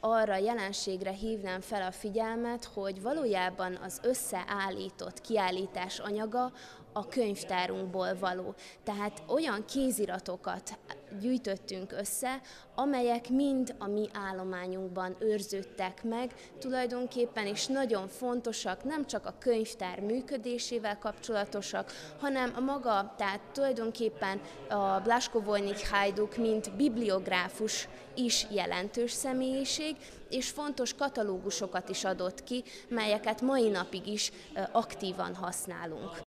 arra jelenségre hívnám fel a figyelmet, hogy valójában az összeállított kiállítás anyaga a könyvtárunkból való. Tehát olyan kéziratokat gyűjtöttünk össze, amelyek mind a mi állományunkban őrződtek meg, tulajdonképpen is nagyon fontosak, nem csak a könyvtár működésével kapcsolatosak, hanem a maga, tehát tulajdonképpen a Blasko Vojnik Hajduk, mint bibliográfus is jelentős személyiség, és fontos katalógusokat is adott ki, melyeket mai napig is aktívan használunk.